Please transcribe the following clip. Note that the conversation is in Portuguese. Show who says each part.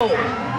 Speaker 1: Oh.